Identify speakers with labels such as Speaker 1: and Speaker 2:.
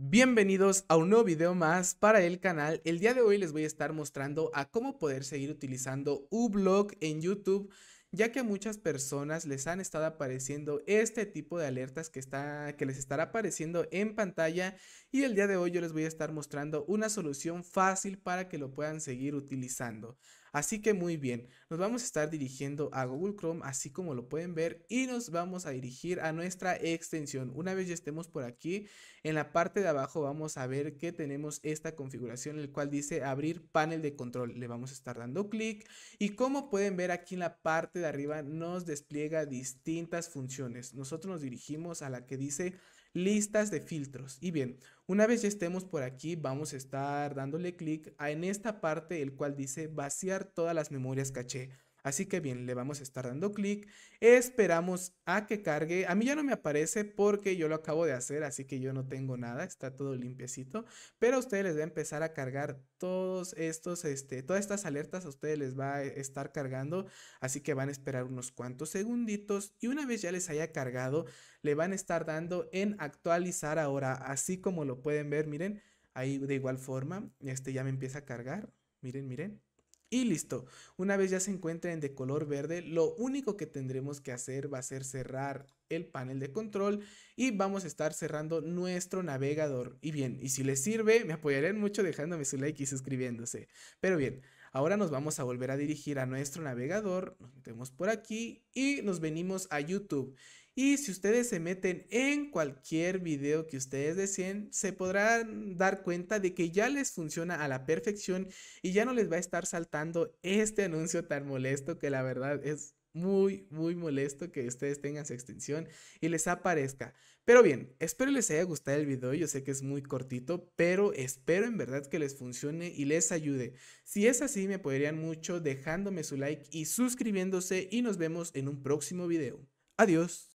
Speaker 1: Bienvenidos a un nuevo video más para el canal. El día de hoy les voy a estar mostrando a cómo poder seguir utilizando uBlock en YouTube ya que a muchas personas les han estado apareciendo este tipo de alertas que, está, que les estará apareciendo en pantalla y el día de hoy yo les voy a estar mostrando una solución fácil para que lo puedan seguir utilizando. Así que muy bien, nos vamos a estar dirigiendo a Google Chrome así como lo pueden ver y nos vamos a dirigir a nuestra extensión. Una vez ya estemos por aquí, en la parte de abajo vamos a ver que tenemos esta configuración el cual dice abrir panel de control. Le vamos a estar dando clic y como pueden ver aquí en la parte de arriba nos despliega distintas funciones. Nosotros nos dirigimos a la que dice listas de filtros. Y bien, una vez ya estemos por aquí, vamos a estar dándole clic en esta parte el cual dice vaciar todas las memorias caché. Así que bien, le vamos a estar dando clic, esperamos a que cargue, a mí ya no me aparece porque yo lo acabo de hacer, así que yo no tengo nada, está todo limpiecito, pero a ustedes les va a empezar a cargar todos estos, este, todas estas alertas a ustedes les va a estar cargando, así que van a esperar unos cuantos segunditos y una vez ya les haya cargado, le van a estar dando en actualizar ahora, así como lo pueden ver, miren, ahí de igual forma, este ya me empieza a cargar, miren, miren. Y listo, una vez ya se encuentren de color verde, lo único que tendremos que hacer va a ser cerrar el panel de control y vamos a estar cerrando nuestro navegador. Y bien, y si les sirve, me apoyarían mucho dejándome su like y suscribiéndose. Pero bien, ahora nos vamos a volver a dirigir a nuestro navegador, nos metemos por aquí y nos venimos a YouTube. Y si ustedes se meten en cualquier video que ustedes deseen, se podrán dar cuenta de que ya les funciona a la perfección y ya no les va a estar saltando este anuncio tan molesto que la verdad es muy, muy molesto que ustedes tengan su extensión y les aparezca. Pero bien, espero les haya gustado el video, yo sé que es muy cortito, pero espero en verdad que les funcione y les ayude. Si es así, me apoyarían mucho dejándome su like y suscribiéndose y nos vemos en un próximo video. Adiós.